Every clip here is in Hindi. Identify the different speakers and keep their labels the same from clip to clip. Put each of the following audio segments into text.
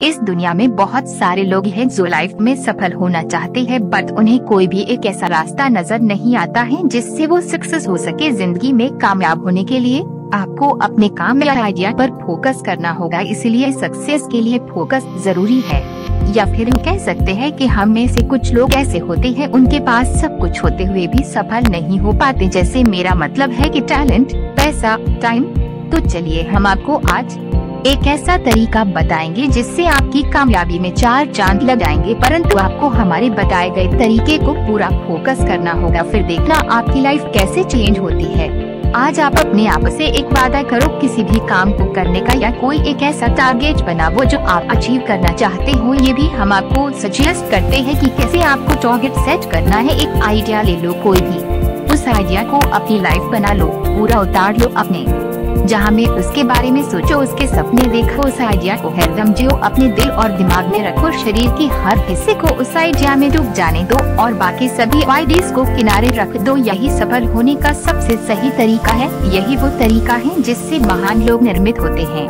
Speaker 1: इस दुनिया में बहुत सारे लोग हैं जो लाइफ में सफल होना चाहते हैं बट उन्हें कोई भी एक ऐसा रास्ता नज़र नहीं आता है जिससे वो सक्सेस हो सके ज़िंदगी में कामयाब होने के लिए। आपको अपने काम या आइडिया पर फोकस करना होगा, इसलिए सक्सेस के लिए फोकस ज़रूरी है। या फिर कह सकते हैं कि हम में से कुछ लोग ऐसे होते हैं, उनके पास सब कुछ होते हुए भी सफल नहीं हो पाते, जैसे मेरा मतलब है कि टैलेंट पैसा टाइम तो चलिए हम आपको आज एक ऐसा तरीका बताएँगे जिससे आपकी कामयाबी में चार चाँद लगाएँगे परंतु आपको हमारे बताए गए तरीके को पूरा फोकस करना होगा। फिर देखना आपकी लाइफ कैसे चेंज होती है। आज आप अपने आप से एक वादा करो, किसी भी काम को करने का या कोई एक ऐसा टारगेट बनाओ जो आप अचीव करना चाहते हो। ये भी हम आपको सजेस्ट करते हैं कि कैसे आपको टारगेट सेट करना है। एक आइडिया ले लो कोई भी। उस आइडिया को अपनी लाइफ बना लो, पूरा उतार लो अपने। जहाँ में उसके बारे में सोचो, उसके सपने देखो, उस आइडिया को हरदम जियो, अपने दिल और दिमाग में रखो, शरीर की हर हिस्से को उस आइडिया में डूब जाने दो, और बाकी सभी आइडियाज़ को किनारे रख दो। यही सफल होने का सबसे सही तरीका है, यही वो तरीका है जिससे महान लोग निर्मित होते हैं।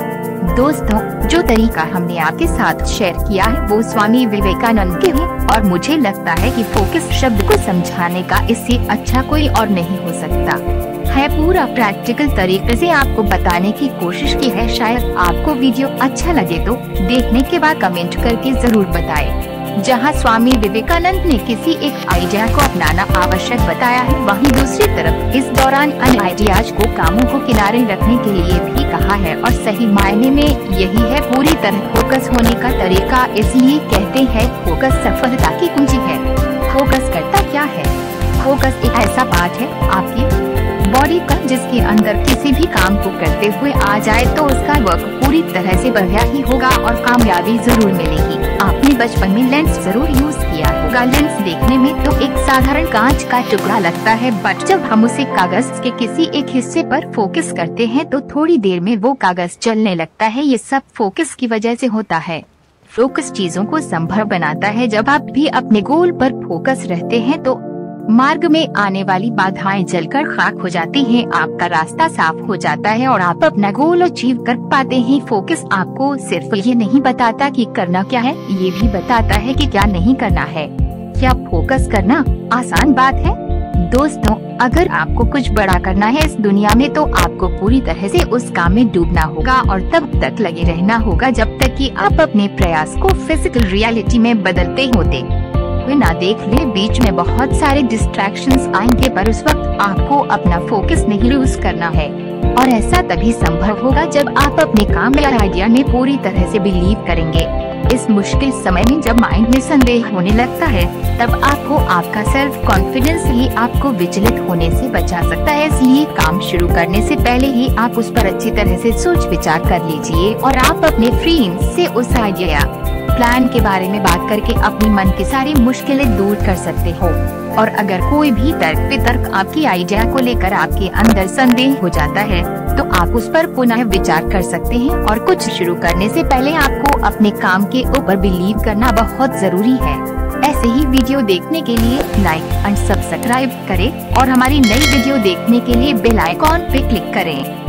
Speaker 1: दोस्तों, जो तरीका हमने आपके साथ शेयर किया है, वो स्वामी विवेकानंद के है, और मुझे लगता है कि फोकस शब्द को समझाने का इससे अच्छा कोई और नहीं हो सकता। है पूरा प्रैक्टिकल तरीके से आपको बताने की कोशिश की है, शायद आपको वीडियो अच्छा लगे तो देखने के बाद कमेंट करके ज़रूर बताएँ। जहाँ स्वामी विवेकानंद ने किसी एक आइडिया को अपनाना आवश्यक बताया है, वहीं दूसरी तरफ़ इस दौरान अन्य आइडियाज़ को कामों को किनारे रखने के लिए भी कहा है और सही मायने में यही है, पूरी तरह फोकस होने का तरीका, इसलिए कहते हैं फोकस सफलता की कुंजी है फोकस करता क्या है फोकस एक ऐसा पार्ट है, आपकी बॉडी का जिसके अंदर किसी भी काम को करते हुए आ जाए तो उसका वर्क पूरी तरह से बढ़िया ही होगा और कामयाबी ज़रूर मिलेगी। आपने बचपन में लेंस ज़रूर यूज़ किया होगा। लेंस देखने में तो एक साधारण कांच का टुकड़ा लगता है बट जब हम उसे कागज़ के किसी एक हिस्से पर फोकस करते हैं तो थोड़ी देर में वो कागज़ चलने लगता है। ये सब फोकस की वजह से होता है। फोकस चीज़ों को संभव बनाता है। जब आप भी अपने गोल पर फोकस रहते हैं तो मार्ग में आने वाली बाधाएँ जलकर खाक हो जाती हैं, आपका रास्ता साफ़ हो जाता है और आप अपना गोल अचीव कर पाते हैं। फोकस आपको सिर्फ़ ये नहीं बताता कि करना क्या है ये भी बताता है कि क्या नहीं करना है। क्या फोकस करना आसान बात है? दोस्तों अगर आपको कुछ बड़ा करना है इस दुनिया में तो आपको पूरी तरह से उस काम में डूबना होगा और तब तक लगे रहना होगा जब तक कि आप अपने प्रयास को फ़िज़िकल रियलिटी में बदलते होते। हुए ना देख ले, बीच में बहुत सारे डिस्ट्रैक्शंस आएँगे, पर उस वक्त आपको अपना फोकस नहीं लूज करना है। और ऐसा तभी संभव होगा जब आप अपने काम या आइडिया में पूरी तरह से बिलीव करेंगे। इस मुश्किल समय में जब माइंड में संदेह होने लगता है, तब आपको आपका सेल्फ कॉन्फिडेंस ही आपको विचलित होने से बचा सकता है। इसलिए काम शुरू करने से पहले ही आप उस पर अच्छी तरह से सोच विचार कर लीजिए और आप अपने फ्रेंड से उस आइडिया प्लान के बारे में बात करके अपनी मन की सारी मुश्किलें दूर कर सकते हो। और अगर कोई भी तर्क वितर्क आपकी आइडिया को लेकर आपके अंदर संदेह हो जाता है तो आप उस पर पुनः विचार कर सकते हैं और कुछ शुरू करने से पहले आपको अपने काम के ऊपर बिलीव करना बहुत ज़रूरी है। ऐसे ही वीडियो देखने के लिए लाइक एंड सब्सक्राइब करें और हमारी नई वीडियो देखने के लिए बेल आइकॉन पे क्लिक करें।